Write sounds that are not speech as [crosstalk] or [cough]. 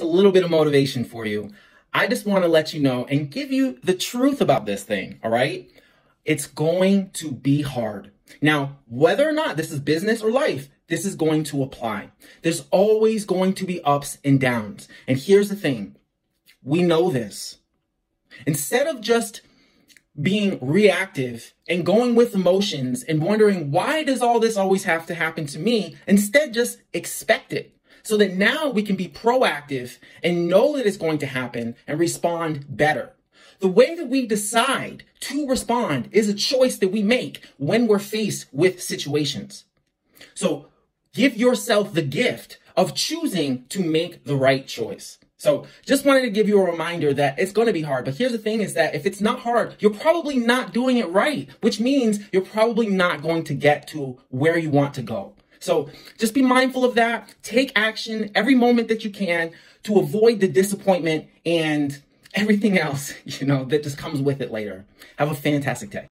it's a little bit of motivation for you. I just want to let you know and give you the truth about this thing, all right? It's going to be hard. Now, whether or not this is business or life, this is going to apply. There's always going to be ups and downs. And here's the thing. We know this. Instead of just being reactive and going with emotions and wondering why does all this always have to happen to me, instead just expect it so that now we can be proactive and know that it's going to happen and respond better. The way that we decide to respond is a choice that we make when we're faced with situations. So give yourself the gift of choosing to make the right choice. So just wanted to give you a reminder that it's going to be hard. But here's the thing is that if it's not hard, you're probably not doing it right, which means you're probably not going to get to where you want to go. So just be mindful of that. Take action every moment that you can to avoid the disappointment and everything else, [laughs] you know, that just comes with it later. Have a fantastic day.